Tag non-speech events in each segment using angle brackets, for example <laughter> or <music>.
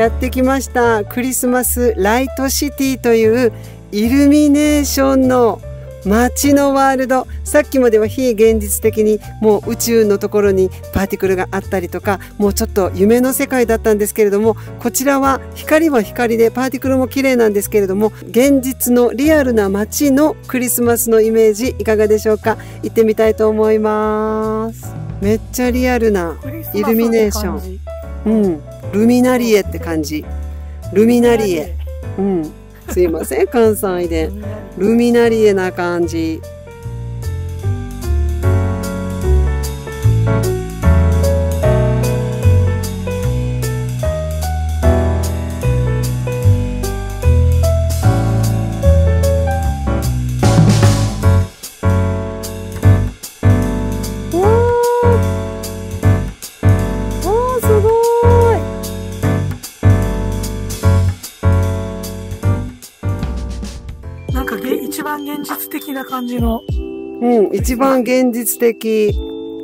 やってきました。クリスマスライトシティというイルミネーションの街のワールド。さっきまでは非現実的にもう宇宙のところにパーティクルがあったりとかもうちょっと夢の世界だったんですけれどもこちらは光は光でパーティクルも綺麗なんですけれども現実のリアルな街のクリスマスのイメージいかがでしょうか？行ってみたいと思います。めっちゃリアルなイルミネーション。うんルミナリエって感じ。ルミナリエ。うん。すいません関西で。ルミナリエな感じな感じの。うん、一番現実的。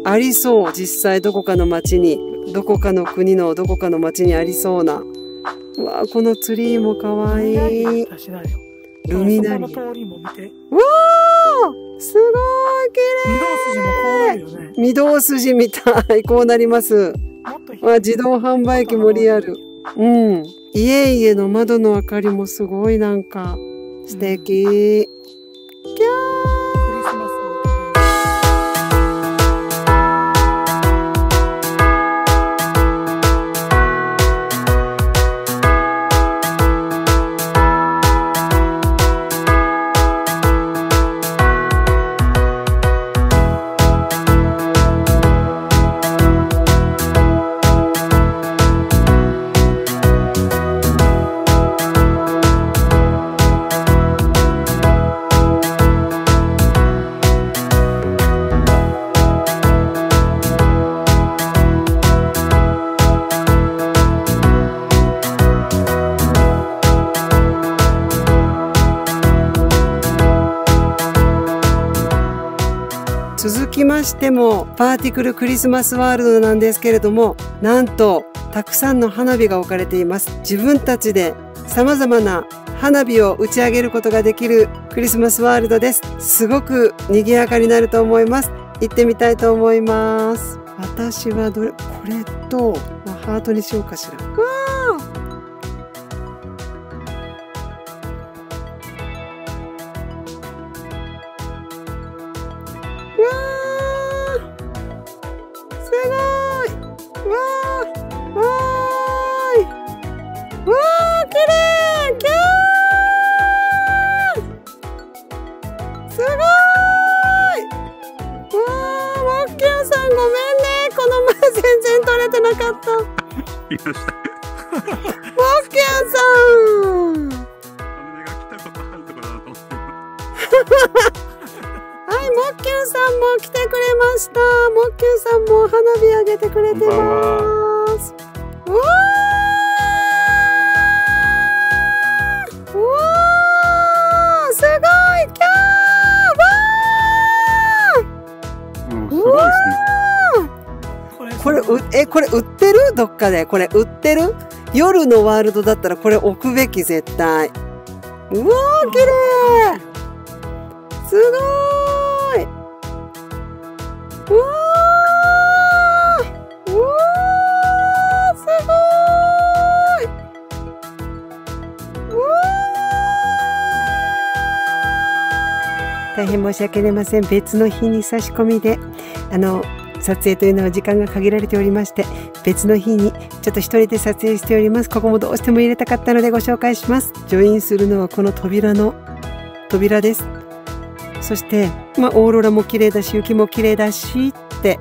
ありそう。実際どこかの町に、どこかの国のどこかの町にありそうな。うわこのツリーもかわいい。ルミナリー。通りも見て。わーすごい綺麗御堂筋もこうなるよね。御堂筋みたい。こうなります。わ自動販売機もリアル。うん。家々の窓の明かりもすごいなんか素敵。きましてもパーティクルクリスマスワールドなんですけれどもなんとたくさんの花火が置かれています。自分たちで様々な花火を打ち上げることができるクリスマスワールドです。すごく賑やかになると思います。行ってみたいと思います。私はどれこれと、まあ、ハートにしようかしら。いました。モッキャンさん <laughs> はい、モッキュンさんも来てくれました。モッキュンさんも花火上げてくれてます。え、これ売ってる？どっかで。これ売ってる？夜のワールドだったらこれ置くべき絶対。うわー、綺麗。すごーい。うわーうわーすごーい。うわー。大変申し訳ありません。別の日に差し込みで、あの、撮影というのは時間が限られておりまして別の日にちょっと一人で撮影しております。ここもどうしても入れたかったのでご紹介します。ジョインするのはこの扉の扉です。そしてまあオーロラも綺麗だし雪も綺麗だしって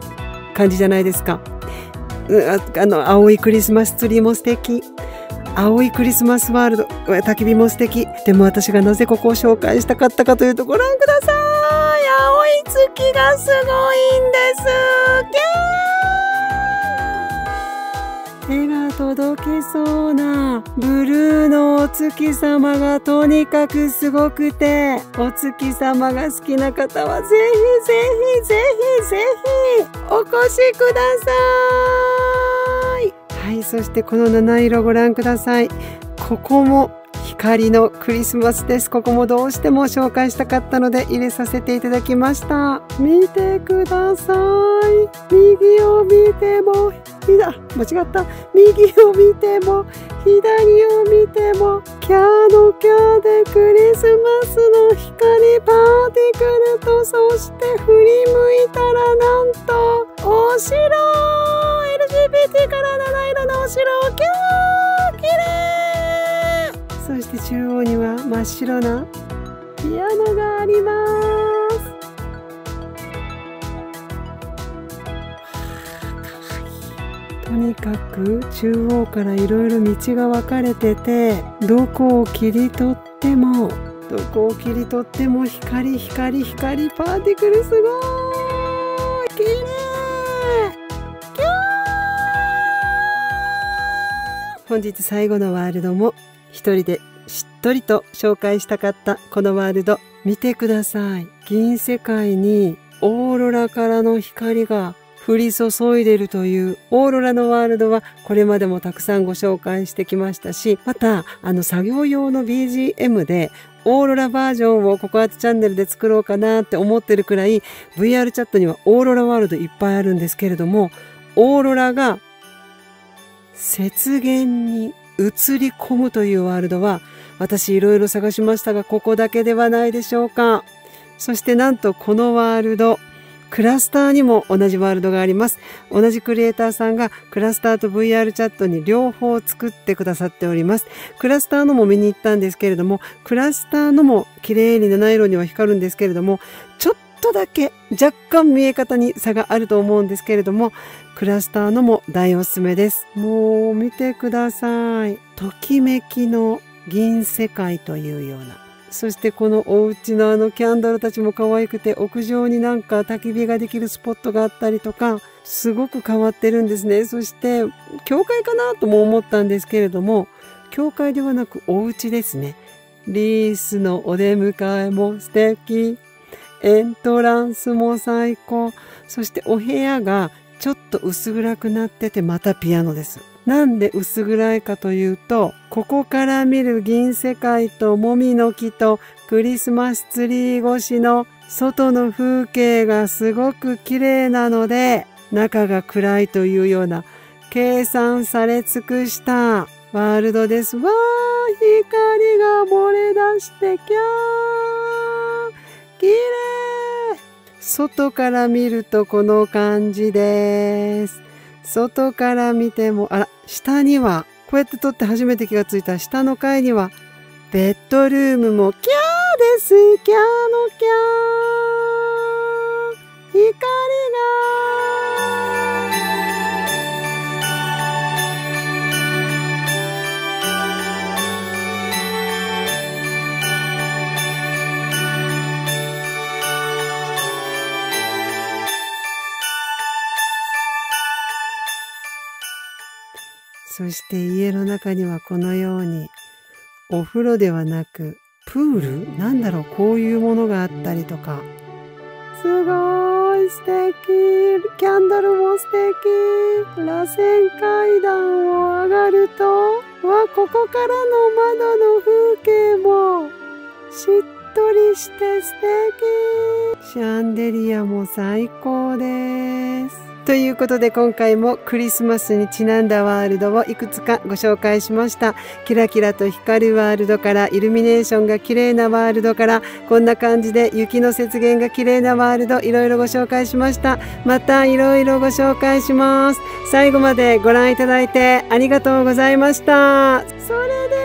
感じじゃないですか。あの青いクリスマスツリーも素敵。青いクリスマスワールド焚き火も素敵。でも私がなぜここを紹介したかったかというとご覧ください。青い月がすごいんです。手が届きそうなブルーのお月様がとにかくすごくてお月様が好きな方はぜひぜひぜひぜひお越しください。はいそしてこの七色ご覧ください。ここも光のクリスマスです。ここもどうしても紹介したかったので入れさせていただきました。見てください。右を見ても左間違った。右を見ても左を見てもキャーのキャーでクリスマスの光パーティクルとそして振り向いたらなんとお城。LGBT から七色のお城キャーして中央には真っ白なピアノがあります。とにかく中央からいろいろ道が分かれててどこを切り取ってもどこを切り取っても光光光パーティクルすごい。綺麗。キャー。本日最後のワールドも一人でとりと紹介したかったこのワールド。見てください。銀世界にオーロラからの光が降り注いでるというオーロラのワールドはこれまでもたくさんご紹介してきましたしまたあの作業用の BGM でオーロラバージョンをココアツチャンネルで作ろうかなって思ってるくらい VR チャットにはオーロラワールドいっぱいあるんですけれどもオーロラが雪原に映り込むというワールドは私いろいろ探しましたがここだけではないでしょうか。そしてなんとこのワールドクラスターにも同じワールドがあります。同じクリエイターさんがクラスターと VR チャットに両方作ってくださっております。クラスターのも見に行ったんですけれどもクラスターのも綺麗に七色には光るんですけれどもちょっとだけ若干見え方に差があると思うんですけれどもクラスターのも大おすすめです。もう見てください。ときめきの銀世界というような。そしてこのお家のあのキャンドルたちも可愛くて屋上になんか焚き火ができるスポットがあったりとかすごく変わってるんですね。そして教会かなとも思ったんですけれども教会ではなくお家ですね。リースのお出迎えも素敵。エントランスも最高。そしてお部屋がちょっと薄暗くなっててまたピアノです。なんで薄暗いかというと、ここから見る銀世界ともみの木とクリスマスツリー越しの外の風景がすごく綺麗なので、中が暗いというような計算され尽くしたワールドです。わー、光が漏れ出してキャー綺麗外から見るとこの感じです。外から見ても、あら、下には、こうやって撮って初めて気がついた下の階には、ベッドルームもキャーです。キャーのキャー。光そして家の中にはこのようにお風呂ではなくプール？なんだろう？こういうものがあったりとか。すごい素敵。キャンドルも素敵。螺旋階段を上がるとわここからの窓の風景もしっとりして素敵。シャンデリアも最高です。ということで今回もクリスマスにちなんだワールドをいくつかご紹介しました。キラキラと光るワールドからイルミネーションが綺麗なワールドからこんな感じで雪の雪原が綺麗なワールドいろいろご紹介しました。またいろいろご紹介します。最後までご覧いただいてありがとうございました。それで